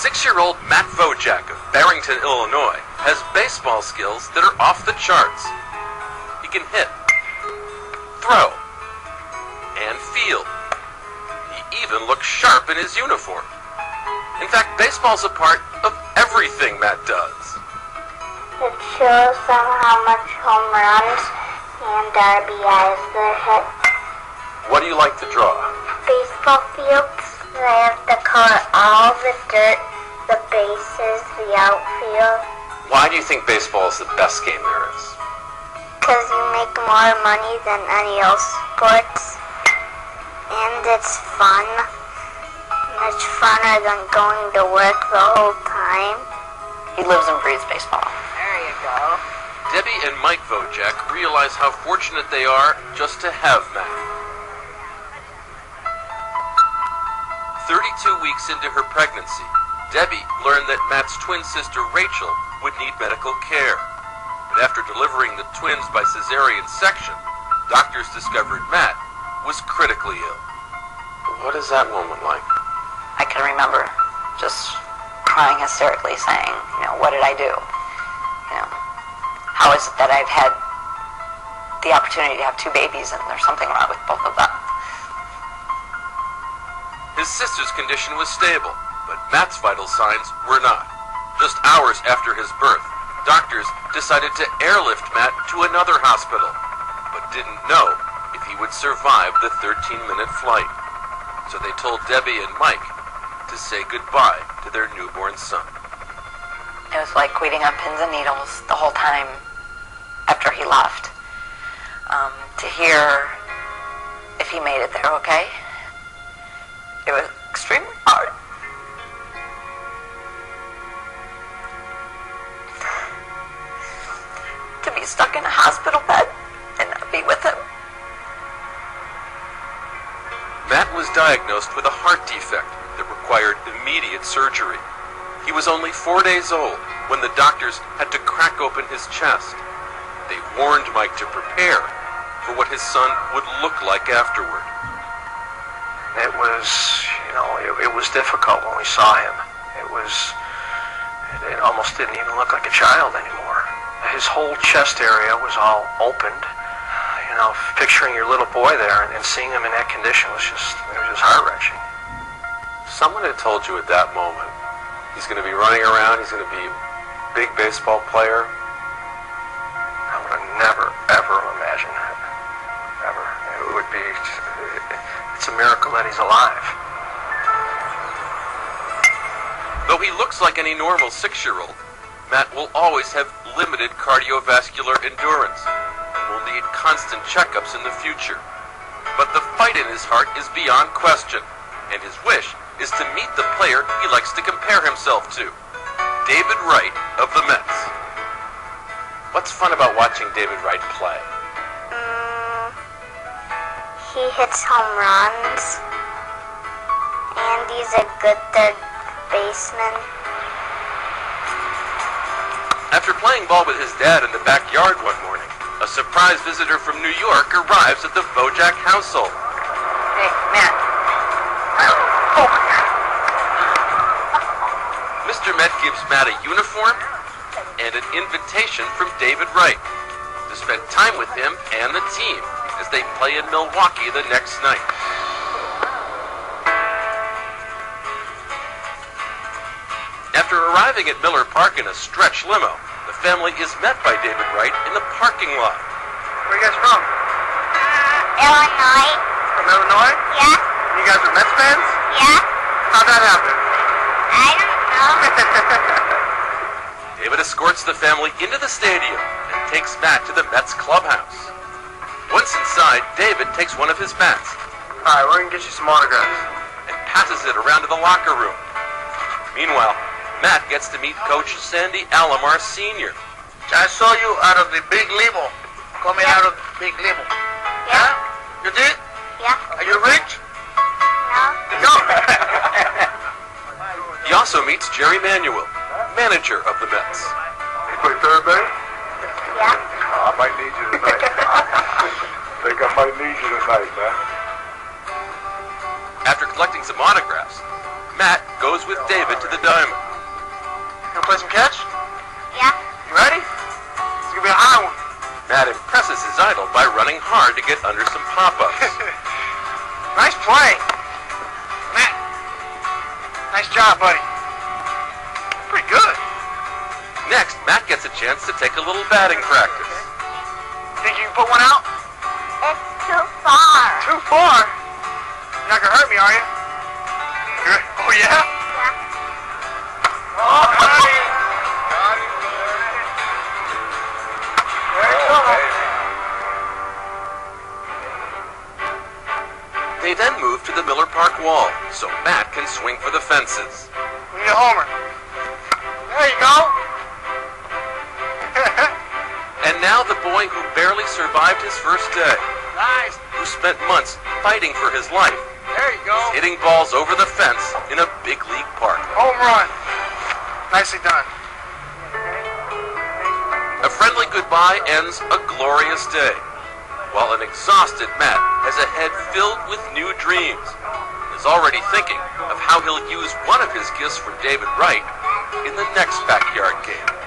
Six-year-old Matt Vojak of Barrington, Illinois, has baseball skills that are off the charts. He can hit, throw, and field. He even looks sharp in his uniform. In fact, baseball's a part of everything Matt does. It shows them how much home runs and RBIs they hit. What do you like to draw? Baseball fields, they have to color all the dirt, the bases, the outfield, Why do you think baseball is the best game there is? because you make more money than any else sports. And it's fun. Much funner than going to work the whole time. He lives and breathes baseball. There you go. Debbie and Mike Vojak realize how fortunate they are just to have Matt. 32 weeks into her pregnancy, Debbie learned that Matt's twin sister Rachel would need medical care. But after delivering the twins by cesarean section, doctors discovered Matt was critically ill. What is that moment like? I can remember just crying hysterically, saying, you know, what did I do? You know, how is it that I've had the opportunity to have two babies and there's something wrong with both of them? His sister's condition was stable, but Matt's vital signs were not. Just hours after his birth, doctors decided to airlift Matt to another hospital, but didn't know if he would survive the 13-minute flight. So they told Debbie and Mike to say goodbye to their newborn son. It was like waiting on pins and needles the whole time after he left. Um, to hear if he made it there okay. Matt was diagnosed with a heart defect that required immediate surgery. He was only four days old when the doctors had to crack open his chest. They warned Mike to prepare for what his son would look like afterward. It was, you know, it, it was difficult when we saw him. It was, it, it almost didn't even look like a child anymore. His whole chest area was all opened. Know, picturing your little boy there and, and seeing him in that condition was just, it was just heart wrenching. Someone had told you at that moment he's going to be running around, he's going to be a big baseball player. I would have never, ever imagined that. Ever. It would be, it's a miracle that he's alive. Though he looks like any normal six-year-old, Matt will always have limited cardiovascular endurance need constant checkups in the future. But the fight in his heart is beyond question, and his wish is to meet the player he likes to compare himself to, David Wright of the Mets. What's fun about watching David Wright play? Mm, he hits home runs. And he's a good third baseman. After playing ball with his dad in the backyard one morning, a surprise visitor from New York arrives at the Vojak household. Hey, Matt. Oh, Mr. Met gives Matt a uniform and an invitation from David Wright to spend time with him and the team as they play in Milwaukee the next night. After arriving at Miller Park in a stretch limo, the family is met by David Wright in the parking lot. Where you guys from? Uh, Illinois? From Illinois? Yeah, You guys are Mets fans? yeah. How'd that happen? I don't know. David escorts the family into the stadium and takes Matt to the Mets clubhouse. Once inside, David takes one of his bats All right, we're gonna get you some autographs. and passes it around to the locker room. Meanwhile, Matt gets to meet Coach Sandy Alomar Sr. I saw you out of the big limo, coming Yeah. out of the big limo. Yeah, You did? yeah. Are you rich? No? No. He also meets Jerry Manuel, manager of the Mets. you play third base? Yeah. Oh, I might need you tonight. Think I might need you tonight, man. After collecting some autographs, Matt goes with David to the diamond. Gonna play some catch? Yeah. You ready? It's gonna be a high one. Matt impresses his idol by running hard to get under some pop-ups. nice play. Matt. Nice job, buddy. Pretty good. Next, Matt gets a chance to take a little batting practice. Think you can put one out? It's too far. Too far. You're not gonna hurt me, are you? Good. Oh yeah? Yeah. Then move to the Miller Park wall, so Matt can swing for the fences. We need a homer. There you go. And now the boy who barely survived his first day, nice. who spent months fighting for his life, There you go. hitting balls over the fence in a big league park. Home run. Nicely done. A friendly goodbye ends a glorious day, while an exhausted Matt has a head filled with new dreams, and is already thinking of how he'll use one of his gifts from David Wright in the next backyard game.